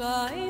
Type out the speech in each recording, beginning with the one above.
Bye.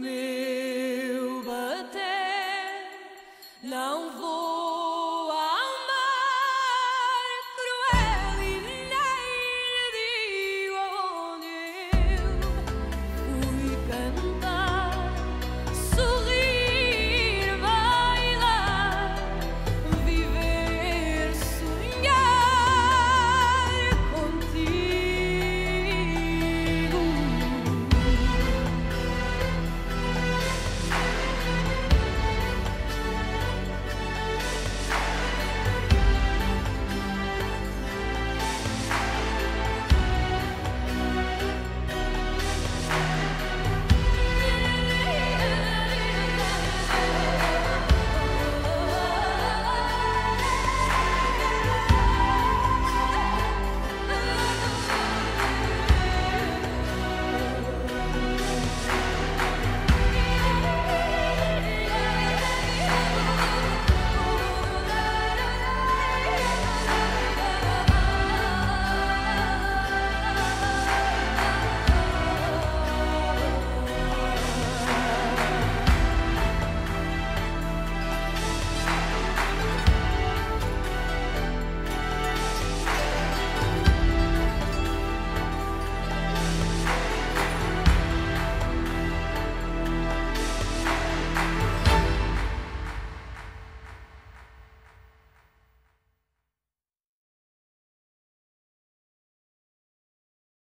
me.